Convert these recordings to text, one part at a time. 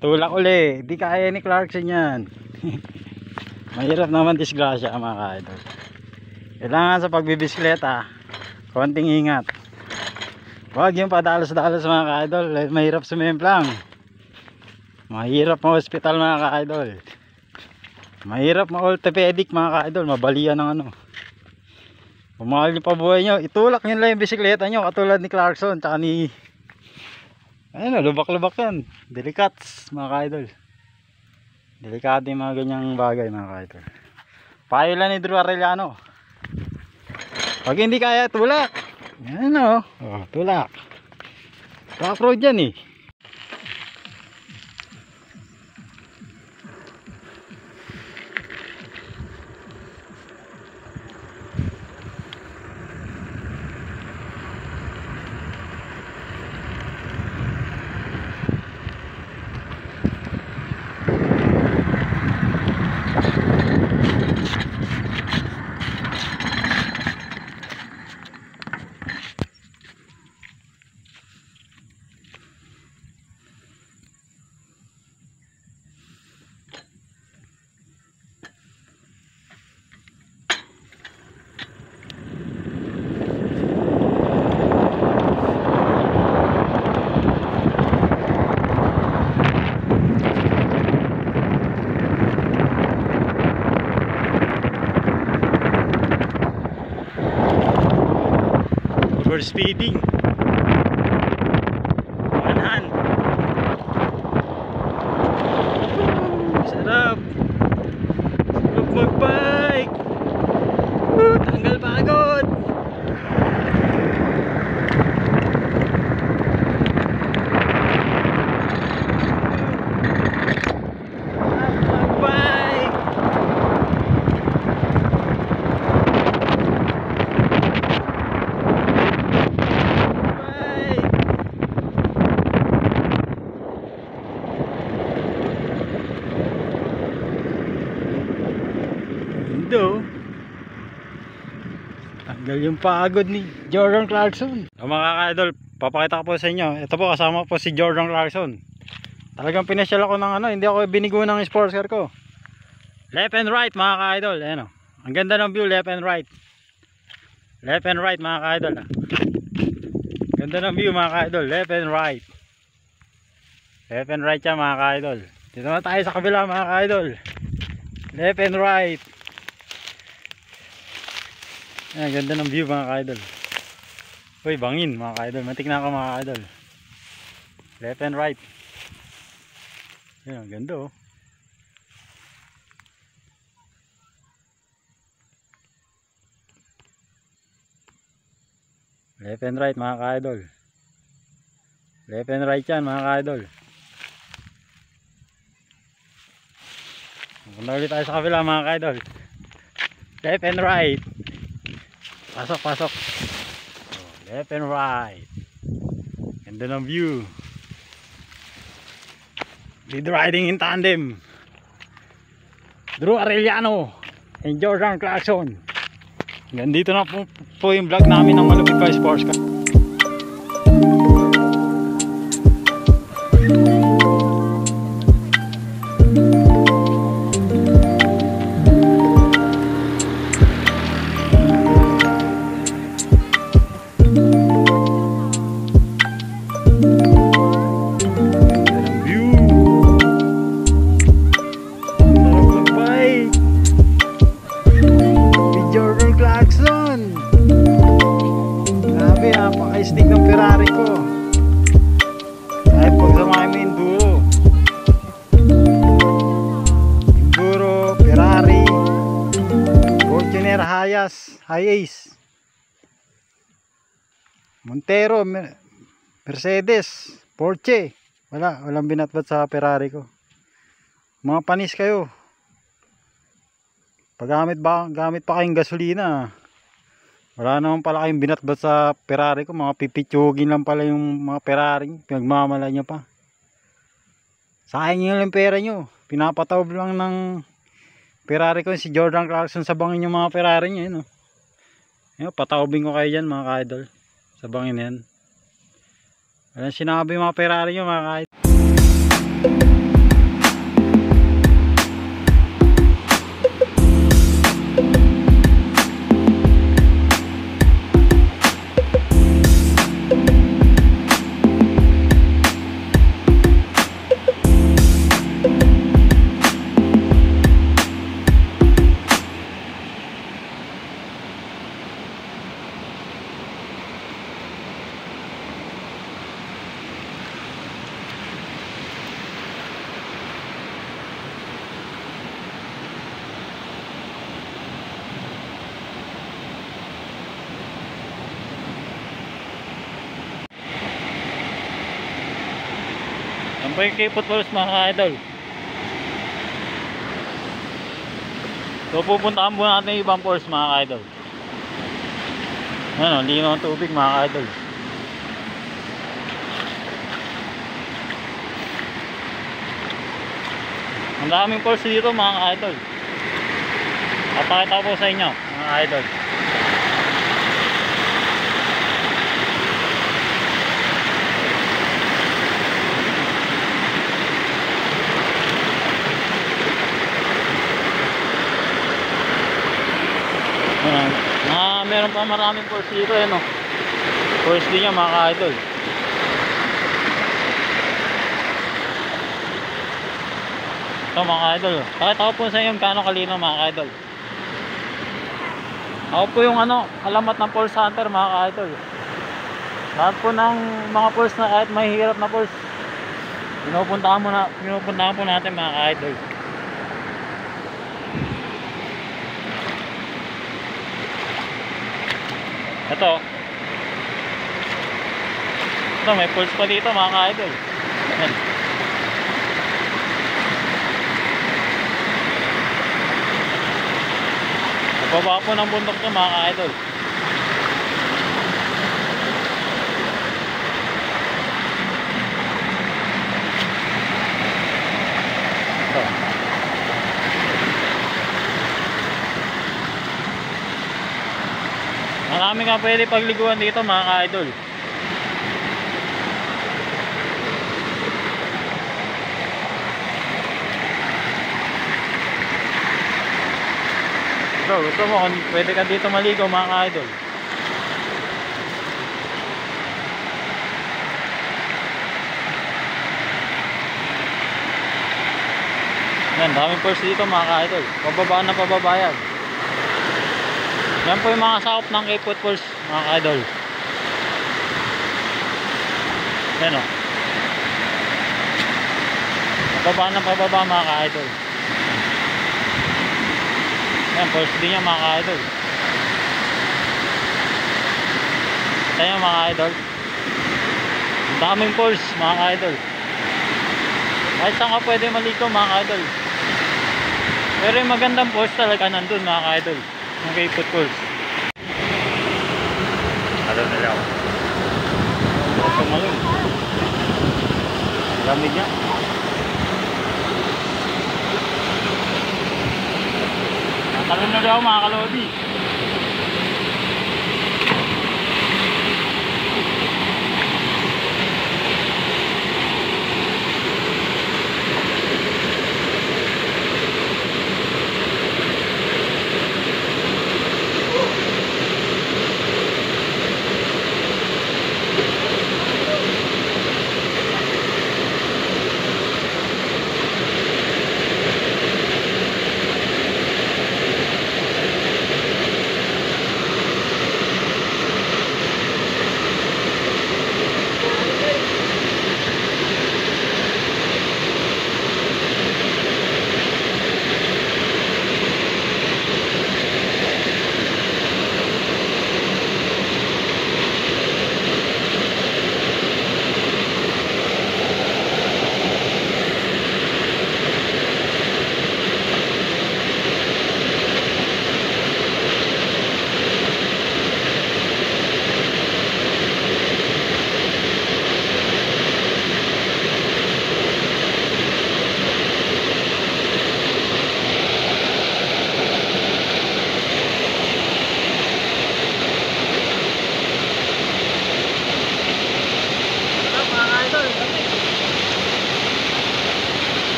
Tulak uli. Di kaya ni Clarkson yan. Mahirap naman disgrasya mga ka-idol. Kailangan sa pagbibisikleta, konting ingat. Huwag yung padalos-dalos mga ka-idol. Mahirap sumemplang. Mahirap ma-hospital mga ka-idol. Mahirap ma-orthopedic mga ka-idol. Mabalian ng ano. Kung mahal nyo pa buhay nyo, itulak nyo lang yung bisikleta nyo katulad ni Clarkson tsaka ni Ayun, lubak-lubak yan. Delikats, mga ka-idol. Delikado yung mga ganyang bagay, mga ka-idol. Payo lang ni Drew Arellano. Pag hindi kaya, tulak. Yan o. Oh, tulak. Rock road yan eh. Speeding. Indo. Tanggal yung pagod ni Jordan Clarkson. O mga ka-idol, papakita ko po sa inyo. Ito po kasama po si Jordan Clarkson. Talagang pinasyal ako ng ano, hindi ako binigo ng sports car ko. Left and right mga ka-idol. Ayan o. Ang ganda ng view, left and right. Left and right mga ka-idol. ah. Ganda ng view mga ka-idol, left and right. Left and right yan mga ka-idol. Dito na tayo sa kabila mga ka-idol. Left and right. Ayan, ganda ng view mga ka-idol. Uy, bangin mga ka-idol. Matik na ako mga ka-idol. Left and right. Ayan, ganda oh. Left and right mga ka-idol. Left and right yan mga ka-idol. Punta ulit tayo sa kabila mga ka-idol. Left and right. Pasok, pasok. Oh, left and right. Ganda ng view. Lead riding in tandem. Drew Arellano and Jordan Clarkson. Gandito na po, po yung vlog namin ng Malupit Ka Sports Car. Napaka-stick ng Ferrari ko. Kahit pag sa mga Enduro. Enduro, Ferrari, Fortuner Hayas, Hayes. Montero, Mer- Mercedes, Porsche. Wala, walang binatbat sa Ferrari ko. Mga panis kayo. Paggamit ba, gamit pa kayong gasolina. Wala naman pala kayong binatbat sa Ferrari ko. Mga pipitsugin lang pala yung mga Ferrari. Pinagmamala nyo pa. Sayang nyo lang pera nyo. Pinapatawag lang ng Ferrari ko si Jordan Clarkson sa bangin yung mga Ferrari nyo. Yun, oh. Yun, patawbing ko kayo dyan mga ka-idol. Sa bangin yan. Walang sinabi mga Ferrari nyo mga ka-idol. Yung K-Foot Falls mga idol. So pupuntahan po natin ibang falls mga idol. Ano, lino ang tubig mga idol. Ang daming falls dito mga idol. Papakita ko sa inyo mga idol. Ayan. Ah, meron pa maraming falls dito eh no. Falls din yan mga idol. Ito mga idol. Pakita ko po sa inyo kano kalino mga idol. Ako po yung ano, alamat ng Pulse Hunter mga idol. Lahat po ng mga pulse na kahit mahihirap na pulse, pinupuntahan, mo na, pinupuntahan po natin mga idol. Ito. Ito, may pulse pa dito mga idol. Ayan. Baba po ng bundok to mga idol. Marami ka pwede pagliguan dito mga idol. So, gusto mo, kung pwede ka dito maligo mga idol. Yan, daming pools dito mga idol. Pababa na pababa yan. Yan po yung mga sakop ng Cape Foot Falls mga idol. Yan o. Pababa na pababa mga idol. Yan, first din yan mga idol. Ito yan mga idol. Ang daming pools mga idol. Kahit saan ka pwede maligo mga idol. Pero yung magandang pools talaga nandun mga idol. Foot Falls. Ano nila ako? Ito malun. Lamig niya. Talon na daw mga kalodi.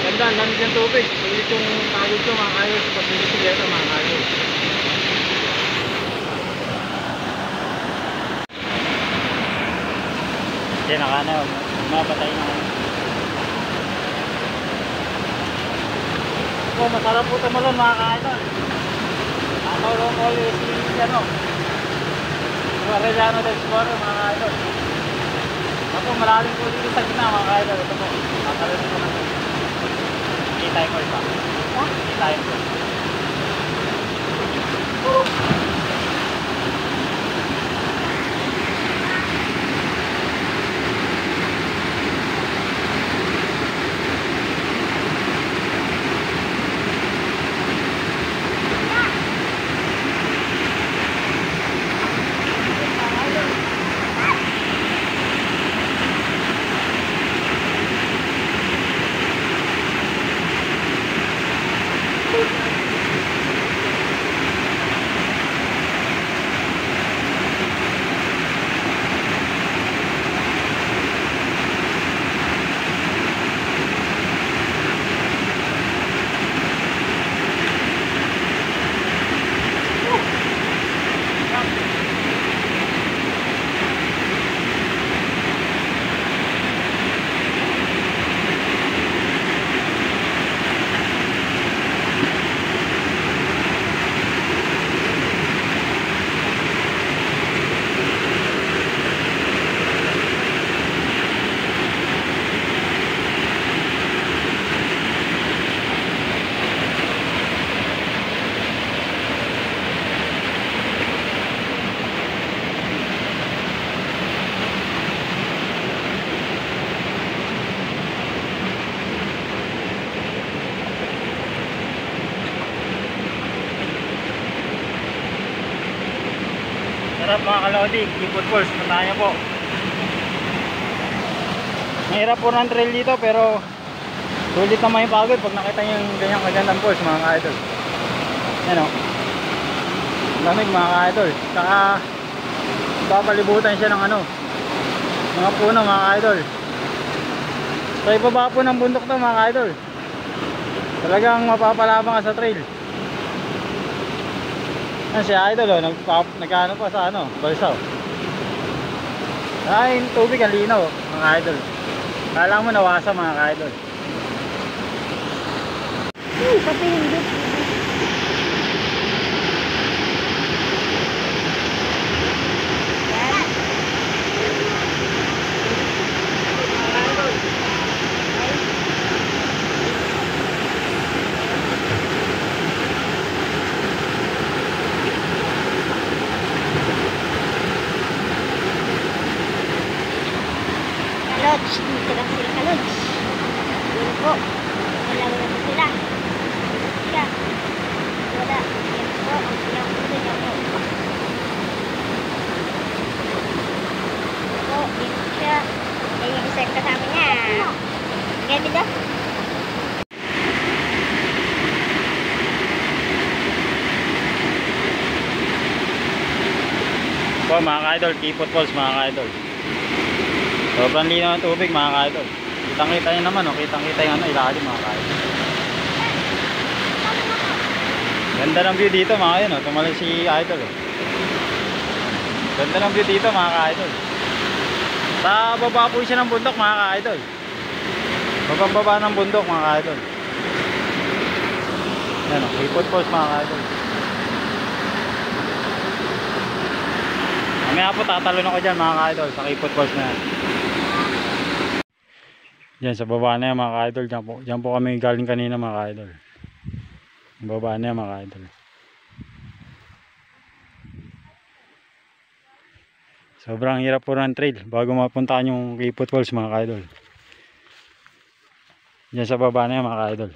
Ganda, ang lamig ng tubig. Sulit yung kayod ko mga kayod sa pagbibisikleta mga kayod. Hindi, naka na. Mapatay na. Po, masarap po tumalon mga kayod. Ako lang always yung ano. Yung Arellano del Explorer mga kayod. Ako malalim po dito sa gitna mga kayod. Ito po. Matalon ko na. Timer pa. May timer. Sarap mga kalodi, Kipot Falls, puntahan niyo po. Mahirap po ng trail dito pero sulit naman yung pagod pag nakita niyo yung ganyang kagandang falls mga ka-idol. Yan o. Lamig mga ka-idol. Saka papalibutan siya ng ano, mga puno mga ka-idol. Sa ibaba po ng bundok to mga ka-idol. Talagang mapapalabang ka sa trail. Yan si Idol oh, nagpa, nagano pa sa ano, balsaw. Ay, tubig ang linaw, mga idol. Kala mo nawasa mga idol. Hmm, pati hindi. Kalods, dito lang sila kalods. Yun po. Dalawa na po sila. Siya. Wala. Yan po. Ang silang ulo niya po. Po, yan siya. Yan yung isa kasama niya. Ganyan dito. Po mga ka-idol, Kipot Falls mga ka-idol. Sobrang linaw ng tubig mga ka-idol. Kitang kita nyo naman, oh. kitang kita yung ano, ilalim mga ka-idol. Ganda ng view dito mga yun, oh. si idol. Oh. Ganda ng view dito mga ka-idol. Sa baba po siya ng bundok mga ka-idol. Babang baba ng bundok mga ka-idol. Yan o, Kipot Falls mga ka-idol. Mamaya po tatalon ako dyan mga ka-idol sa Kipot Falls na yan. Diyan sa baba na yan mga ka-idol. Diyan po, diyan po kami galing kanina mga ka-idol. Baba na yan mga ka-idol. Sobrang hirap po ng trail bago mapuntahan yung Kipot Falls mga ka-idol. Diyan sa baba na yan mga ka-idol.